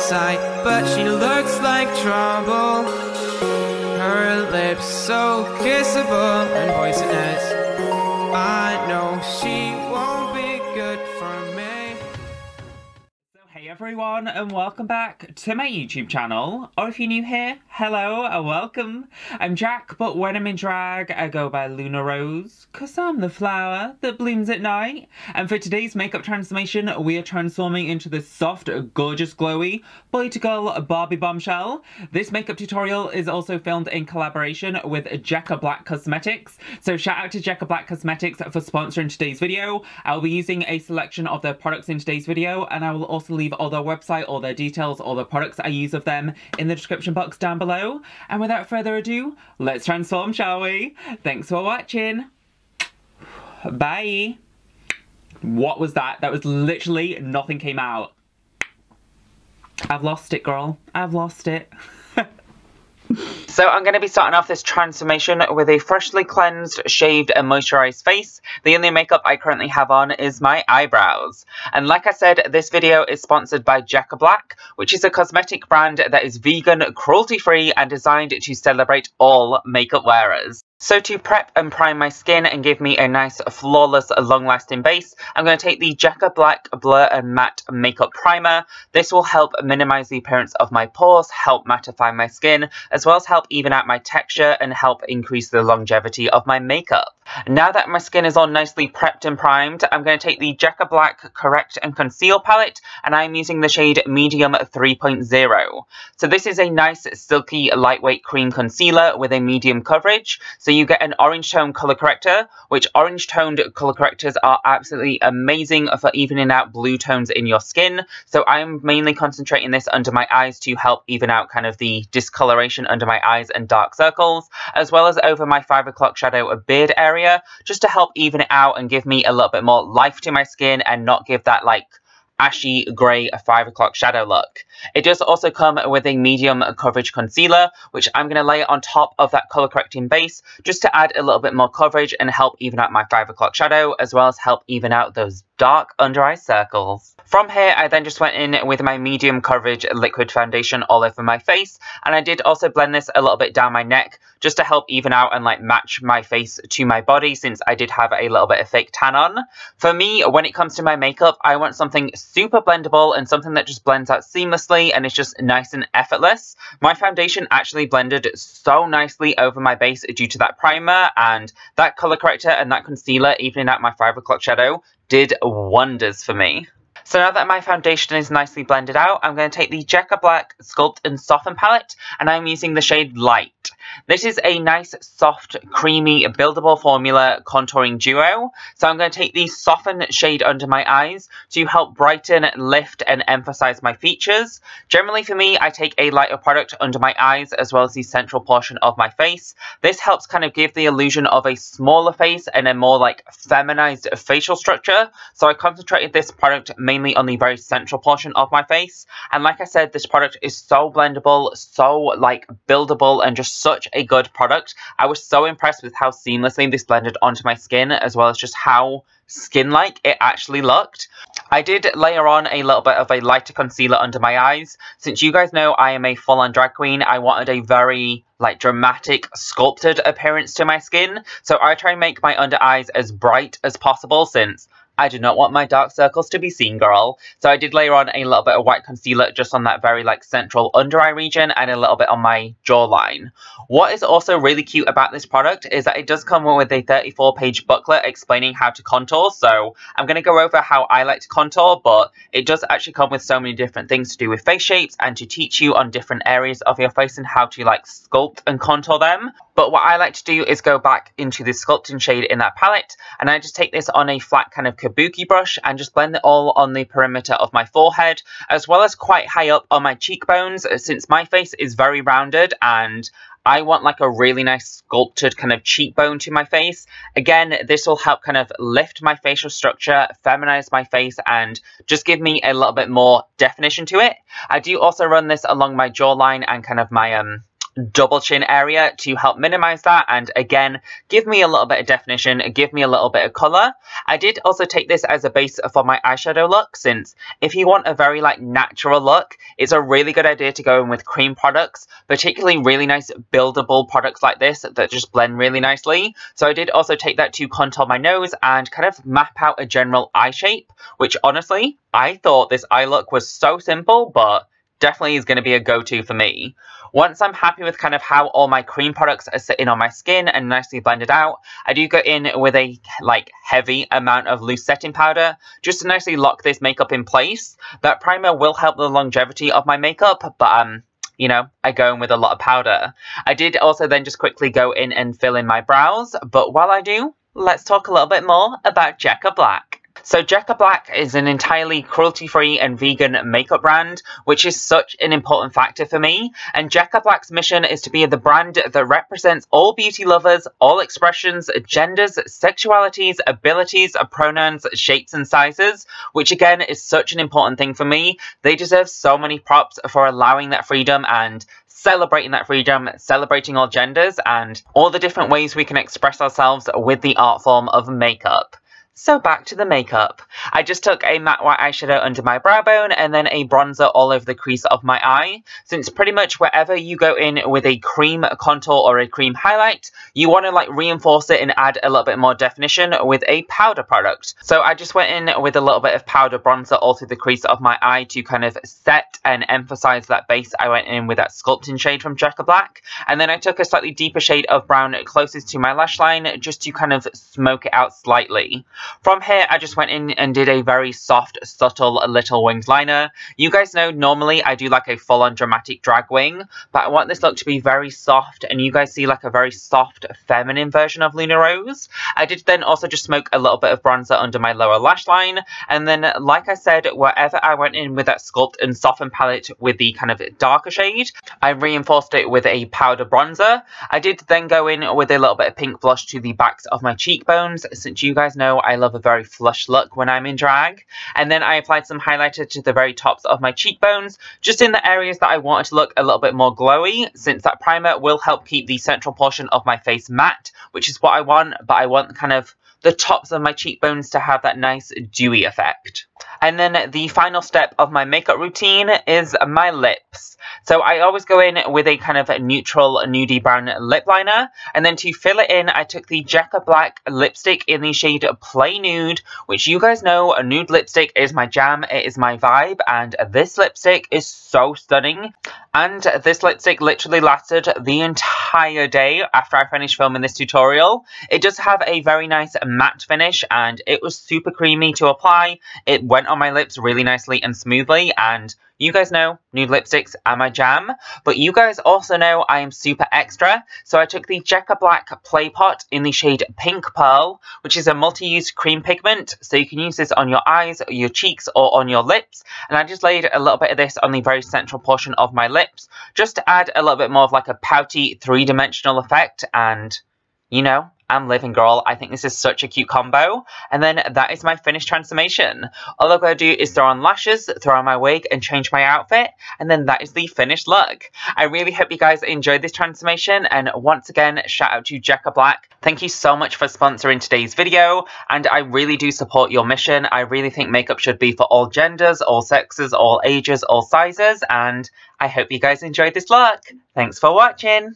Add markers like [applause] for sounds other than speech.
outside, but she looks like trouble. Her lips so kissable and poisonous. I everyone and welcome back to my YouTube channel. Or if you're new here, hello and welcome. I'm Jack, but when I'm in drag, I go by Luna Rose, cause I'm the flower that blooms at night. And for today's makeup transformation, we are transforming into this soft, gorgeous, glowy, boy to girl Barbie bombshell. This makeup tutorial is also filmed in collaboration with Jecca Blac Cosmetics. So shout out to Jecca Blac Cosmetics for sponsoring today's video. I'll be using a selection of their products in today's video, and I will also leave all their website, all their details, all the products I use of them in the description box down below. And without further ado, let's transform, shall we? Thanks for watching. Bye. What was that? That was literally nothing came out. I've lost it, girl. I've lost it. [laughs] So I'm going to be starting off this transformation with a freshly cleansed, shaved and moisturized face. The only makeup I currently have on is my eyebrows. And like I said, this video is sponsored by Jecca Blac, which is a cosmetic brand that is vegan, cruelty-free and designed to celebrate all makeup wearers. So to prep and prime my skin and give me a nice, flawless, long-lasting base, I'm going to take the Jecca Blac Blur and Matte Makeup Primer. This will help minimize the appearance of my pores, help mattify my skin, as well as help even out my texture and help increase the longevity of my makeup. Now that my skin is all nicely prepped and primed, I'm going to take the Jecca Blac Correct and Conceal palette, and I'm using the shade Medium 3.0. So this is a nice, silky, lightweight cream concealer with a medium coverage. So you get an orange tone color corrector, which orange toned color correctors are absolutely amazing for evening out blue tones in your skin. So I'm mainly concentrating this under my eyes to help even out kind of the discoloration under my eyes and dark circles, as well as over my 5 o'clock shadow beard area area just to help even it out and give me a little bit more life to my skin and not give that like ashy grey 5 o'clock shadow look. It does also come with a medium coverage concealer, which I'm going to lay on top of that colour correcting base just to add a little bit more coverage and help even out my 5 o'clock shadow, as well as help even out those dark under eye circles. From here, I then just went in with my medium coverage liquid foundation all over my face, and I did also blend this a little bit down my neck, just to help even out and like match my face to my body, since I did have a little bit of fake tan on. For me, when it comes to my makeup, I want something super blendable and something that just blends out seamlessly and is just nice and effortless. My foundation actually blended so nicely over my base due to that primer, and that colour corrector and that concealer evening out my 5 o'clock shadow did wonders for me. So now that my foundation is nicely blended out, I'm going to take the Jecca Blac Sculpt and Soften palette, and I'm using the shade Light. This is a nice, soft, creamy, buildable formula contouring duo. So I'm going to take the Soften shade under my eyes to help brighten, lift, and emphasize my features. Generally for me, I take a lighter product under my eyes as well as the central portion of my face. This helps kind of give the illusion of a smaller face and a more like feminized facial structure. So I concentrated this product mainly on the very central portion of my face. And like I said, this product is so blendable, so like buildable, and just such a good product. I was so impressed with how seamlessly this blended onto my skin, as well as just how skin-like it actually looked. I did layer on a little bit of a lighter concealer under my eyes. Since you guys know I am a full-on drag queen, I wanted a very like dramatic sculpted appearance to my skin. So I try and make my under eyes as bright as possible since I do not want my dark circles to be seen, girl. So I did layer on a little bit of white concealer just on that very like central under eye region and a little bit on my jawline. What is also really cute about this product is that it does come with a 34 page booklet explaining how to contour. So I'm going to go over how I like to contour, but it does actually come with so many different things to do with face shapes and to teach you on different areas of your face and how to like sculpt and contour them. But what I like to do is go back into the sculpting shade in that palette and I just take this on a flat kind of kabuki brush and just blend it all on the perimeter of my forehead as well as quite high up on my cheekbones since my face is very rounded and I want like a really nice sculpted kind of cheekbone to my face. Again, this will help kind of lift my facial structure, feminize my face, and just give me a little bit more definition to it. I do also run this along my jawline and kind of my um double chin area to help minimize that. And again give me a little bit of definition give me a little bit of color. I did also take this as a base for my eyeshadow look since if you want a very like natural look it's a really good idea to go in with cream products particularly really nice buildable products like this that just blend really nicely. So i did also take that to contour my nose and kind of map out a general eye shape which honestly i thought this eye look was so simple but definitely is going to be a go-to for me. Once I'm happy with kind of how all my cream products are sitting on my skin and nicely blended out, I do go in with a like heavy amount of loose setting powder just to nicely lock this makeup in place. That primer will help the longevity of my makeup, but um, you know, I go in with a lot of powder. I did also then just quickly go in and fill in my brows, but while I do, let's talk a little bit more about Jecca Blac. So Jecca Blac is an entirely cruelty-free and vegan makeup brand, which is such an important factor for me. And Jecca Blac's mission is to be the brand that represents all beauty lovers, all expressions, genders, sexualities, abilities, pronouns, shapes and sizes, which again is such an important thing for me. They deserve so many props for allowing that freedom and celebrating that freedom, celebrating all genders, and all the different ways we can express ourselves with the art form of makeup. So back to the makeup. I just took a matte white eyeshadow under my brow bone and then a bronzer all over the crease of my eye. Since pretty much wherever you go in with a cream contour or a cream highlight, you want to like reinforce it and add a little bit more definition with a powder product. So I just went in with a little bit of powder bronzer all through the crease of my eye to kind of set and emphasize that base. I went in with that sculpting shade from Jecca Blac. And then I took a slightly deeper shade of brown closest to my lash line just to kind of smoke it out slightly. From here, I just went in and did a very soft, subtle little winged liner. You guys know normally I do like a full-on dramatic drag wing, but I want this look to be very soft, and you guys see like a very soft, feminine version of Luna Rose. I did then also just smoke a little bit of bronzer under my lower lash line, and then, like I said, wherever I went in with that Sculpt and Soften palette with the kind of darker shade, I reinforced it with a powder bronzer. I did then go in with a little bit of pink blush to the backs of my cheekbones, since you guys know I love a very flush look when I'm in drag. And then I applied some highlighter to the very tops of my cheekbones, just in the areas that I wanted to look a little bit more glowy, since that primer will help keep the central portion of my face matte, which is what I want, but I want kind of the tops of my cheekbones to have that nice dewy effect. And then the final step of my makeup routine is my lips. So I always go in with a kind of neutral nudie brown lip liner. And then to fill it in, I took the Jecca Blac lipstick in the shade Play Nude, which you guys know a nude lipstick is my jam, it is my vibe. And this lipstick is so stunning. And this lipstick literally lasted the entire day after I finished filming this tutorial. It does have a very nice matte finish and it was super creamy to apply. It went on my lips really nicely and smoothly and you guys know nude lipsticks are my jam, but you guys also know I am super extra, so I took the Jecca Blac Play Pot in the shade Pink Pearl, which is a multi-use cream pigment, so you can use this on your eyes, your cheeks, or on your lips, and I just laid a little bit of this on the very central portion of my lips, just to add a little bit more of like a pouty three-dimensional effect, and, you know, I'm living girl. I think this is such a cute combo. And then that is my finished transformation. All I've got to do is throw on lashes, throw on my wig, and change my outfit. And then that is the finished look. I really hope you guys enjoyed this transformation. And once again, shout out to Jecca Blac. Thank you so much for sponsoring today's video. And I really do support your mission. I really think makeup should be for all genders, all sexes, all ages, all sizes. And I hope you guys enjoyed this look. Thanks for watching.